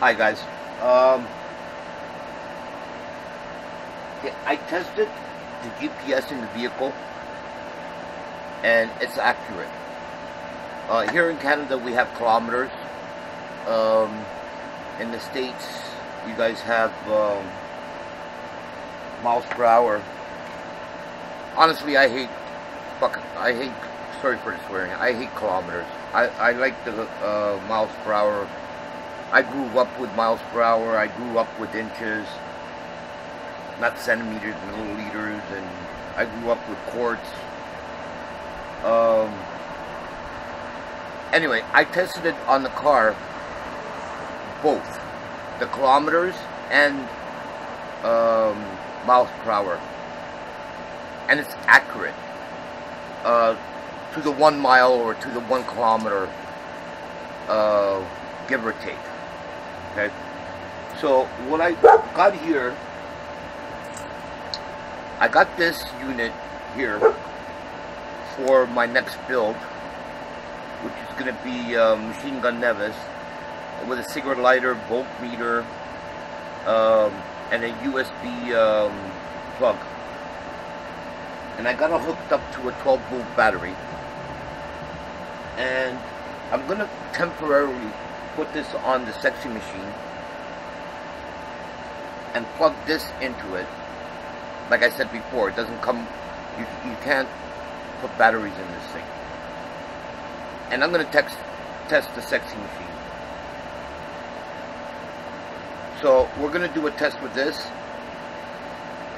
Hi guys. Um, I tested the GPS in the vehicle and it's accurate. Uh, here in Canada we have kilometers. Um, in the States you guys have um, miles per hour. Honestly I hate, fuck, I hate, sorry for swearing, I hate kilometers. I, I like the uh, miles per hour I grew up with miles per hour. I grew up with inches, not centimeters, milliliters, and I grew up with quarts. Um, anyway, I tested it on the car, both the kilometers and um, miles per hour, and it's accurate uh, to the one mile or to the one kilometer, uh, give or take. Okay. So what I got here, I got this unit here for my next build, which is going to be uh, machine gun Neves with a cigarette lighter, voltmeter, um, and a USB um, plug. And I got it hooked up to a 12 volt battery. And I'm going to temporarily put this on the sexy machine and plug this into it. Like I said before it doesn't come you, you can't put batteries in this thing. And I'm gonna text, test the sexy machine. So we're gonna do a test with this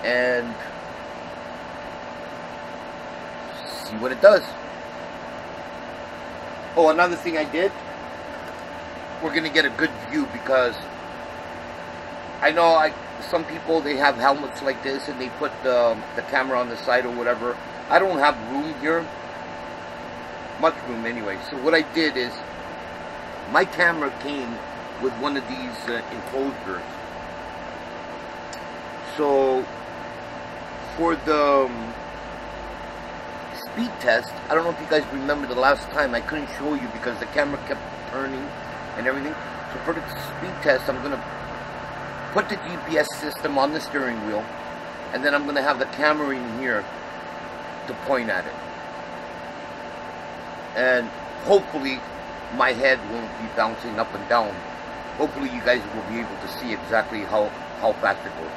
and see what it does. Oh another thing I did we're gonna get a good view because I know I some people they have helmets like this and they put the, the camera on the side or whatever. I don't have room here, much room anyway. So what I did is my camera came with one of these uh, enclosures. So for the um, speed test, I don't know if you guys remember the last time I couldn't show you because the camera kept turning and everything. So for the speed test, I'm going to put the GPS system on the steering wheel, and then I'm going to have the camera in here to point at it. And hopefully my head won't be bouncing up and down. Hopefully you guys will be able to see exactly how, how fast it goes.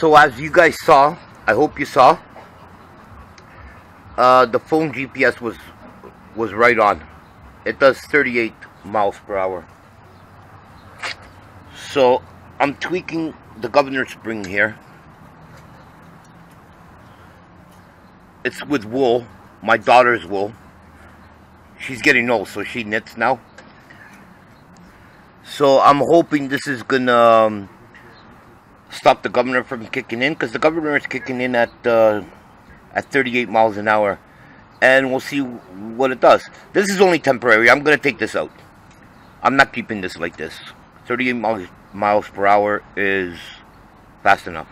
So as you guys saw, I hope you saw, uh, the phone GPS was was right on. It does 38 miles per hour. So I'm tweaking the governor spring here. It's with wool, my daughter's wool. She's getting old, so she knits now. So I'm hoping this is gonna um, stop the governor from kicking in because the governor is kicking in at uh, at 38 miles an hour and we'll see what it does. This is only temporary. I'm going to take this out. I'm not keeping this like this. 38 miles, miles per hour is fast enough.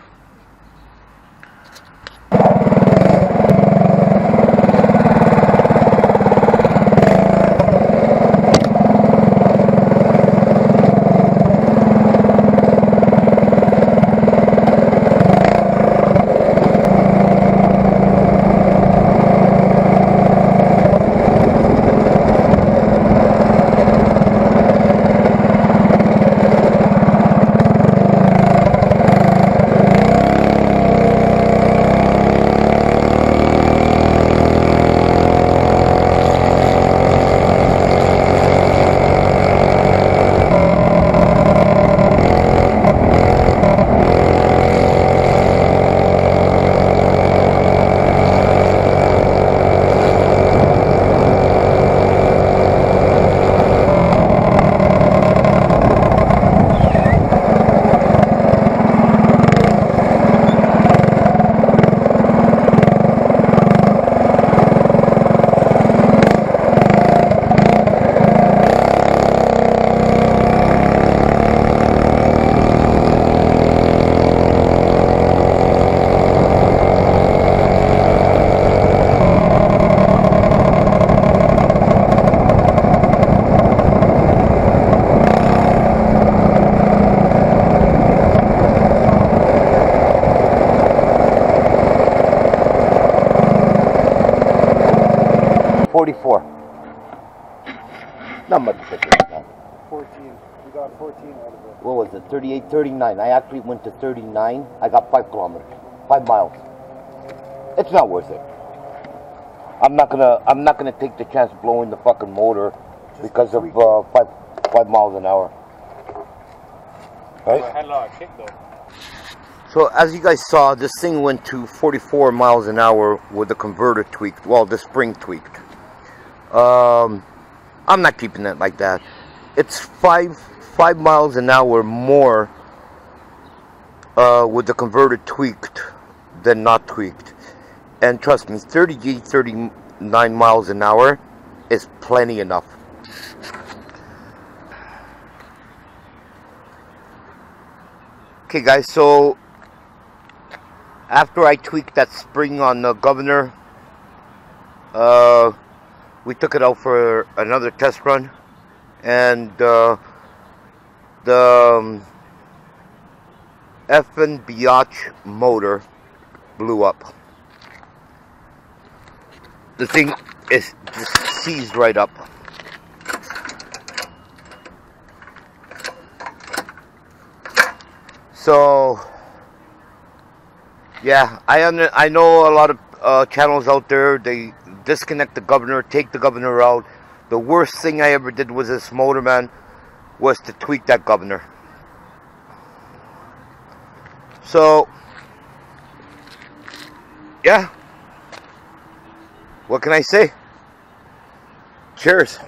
44. Not much difference now. 14. We got 14 out of it. What was it? 38, 39. I actually went to 39. I got 5 kilometers. 5 miles. It's not worth it. I'm not gonna I'm not gonna take the chance of blowing the fucking motor because of uh, five five miles an hour. Right? I had a lot of kick though. So as you guys saw, this thing went to 44 miles an hour with the converter tweaked. Well, the spring tweaked. Um, I'm not keeping it like that. It's five five miles an hour more uh, with the converter tweaked than not tweaked. And trust me, 30G, 39 miles an hour is plenty enough. Okay guys, so after I tweaked that spring on the governor, uh, we took it out for another test run and uh, the um, effing Biatch motor blew up. The thing is seized right up. So, yeah, I I know a lot of uh, channels out there. They disconnect the governor, take the governor out. The worst thing I ever did was this motorman was to tweak that governor. So, yeah. What can I say? Cheers.